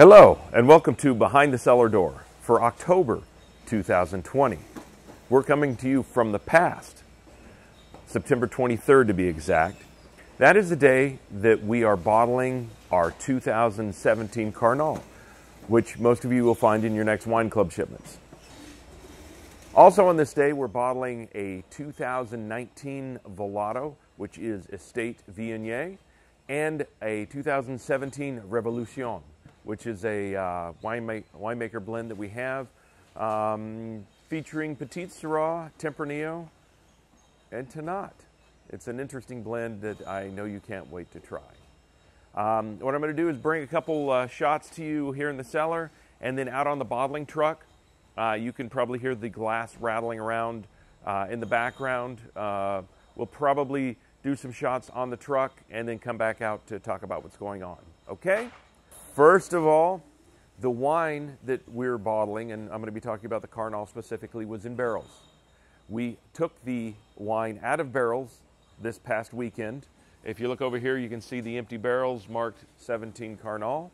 Hello, and welcome to Behind the Cellar Door for October 2020. We're coming to you from the past, September 23rd to be exact. That is the day that we are bottling our 2017 Carnal, which most of you will find in your next wine club shipments. Also on this day, we're bottling a 2019 Velato, which is Estate Viognier, and a 2017 Revolution, which is a uh, winemaker, winemaker blend that we have, um, featuring Petite Sirah, Tempranillo, and Tannat. It's an interesting blend that I know you can't wait to try. Um, what I'm going to do is bring a couple uh, shots to you here in the cellar, and then out on the bottling truck, uh, you can probably hear the glass rattling around uh, in the background. Uh, we'll probably do some shots on the truck and then come back out to talk about what's going on. Okay? First of all, the wine that we're bottling, and I'm going to be talking about the Carnal specifically, was in barrels. We took the wine out of barrels this past weekend. If you look over here, you can see the empty barrels marked 17 Carnal.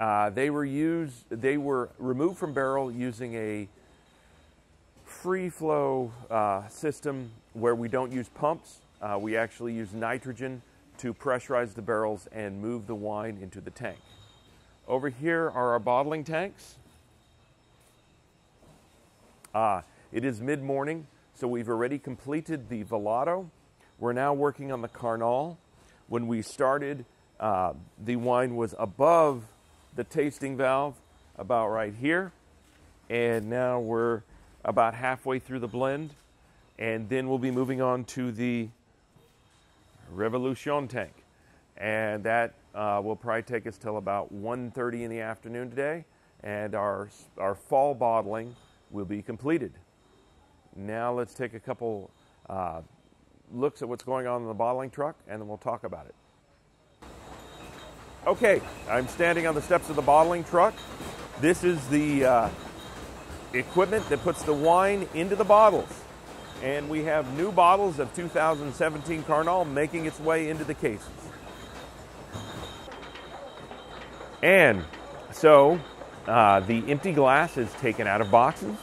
Uh, they were used. They were removed from barrel using a free flow uh, system where we don't use pumps. Uh, we actually use nitrogen to pressurize the barrels and move the wine into the tank. Over here are our bottling tanks. Uh, it is mid morning, so we've already completed the Velato. We're now working on the Carnal. When we started, uh, the wine was above the tasting valve about right here. And now we're about halfway through the blend. And then we'll be moving on to the Revolution tank. And that uh, will probably take us till about 1.30 in the afternoon today. And our, our fall bottling will be completed. Now let's take a couple uh, looks at what's going on in the bottling truck and then we'll talk about it. Okay, I'm standing on the steps of the bottling truck. This is the uh, equipment that puts the wine into the bottles. And we have new bottles of 2017 Carnal making its way into the cases. And so uh, the empty glass is taken out of boxes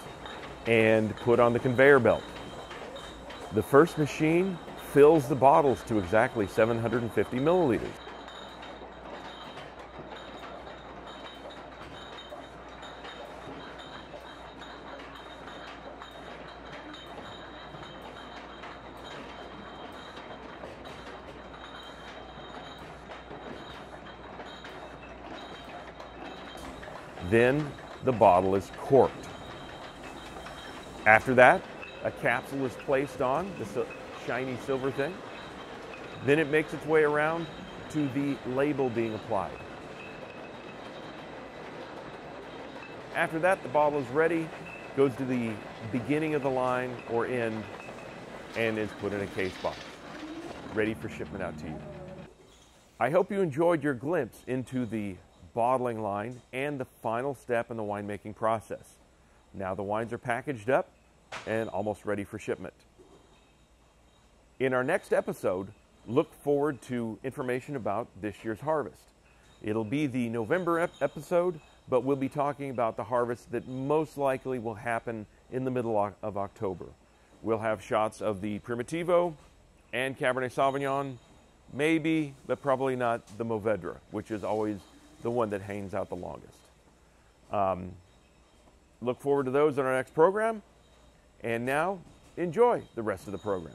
and put on the conveyor belt. The first machine fills the bottles to exactly 750 milliliters. Then the bottle is corked. After that, a capsule is placed on, the shiny silver thing. Then it makes its way around to the label being applied. After that, the bottle is ready, goes to the beginning of the line or end, and is put in a case box, ready for shipment out to you. I hope you enjoyed your glimpse into the bottling line, and the final step in the winemaking process. Now the wines are packaged up and almost ready for shipment. In our next episode, look forward to information about this year's harvest. It'll be the November ep- episode, but we'll be talking about the harvest that most likely will happen in the middle of October. We'll have shots of the Primitivo and Cabernet Sauvignon, maybe, but probably not the Mourvedre, which is always the one that hangs out the longest. Um, look forward to those in our next program. And now, enjoy the rest of the program.